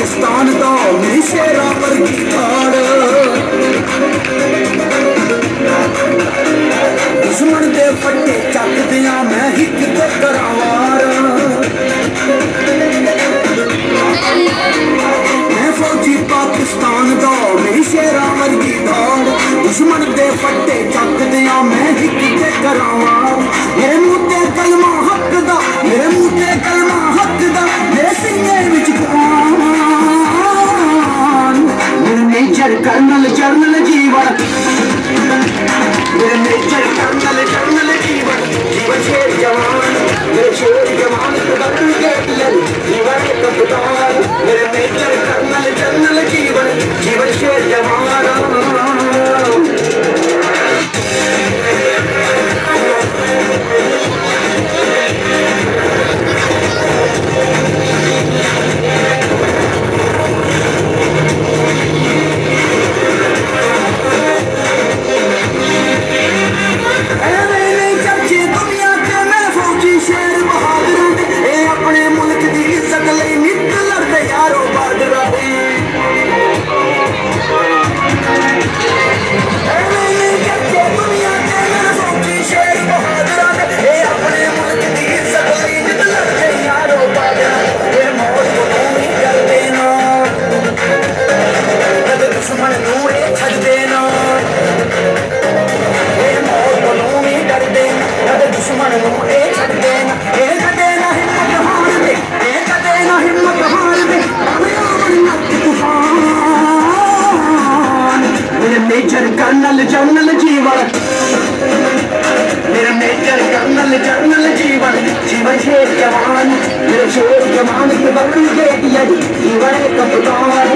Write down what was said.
पाकिस्तान दा नहीं शेरा पर दुश्मन के फट्टे चक दिया मैं ही ते मैं पाकिस्तान शेरा दुश्मन चक दिया मैं नेचर कर्नल जर्नल जीवन मेरे नेचर कर्नल जर्नल जीवन जीवन शेर जवान मेरे शेर जवान के जीवन कप्तान मेरे नेचर நெஞ்சரு கண்ணல்ல ஜன்னல ஜீவன. நிறம் நெஞ்சரு கண்ணல்ல ஜன்னல ஜீவன. ஜீவன் சேரியமான நிறம் சேரியமான பக்கம் கேட்டியது இவரை கப்புதான்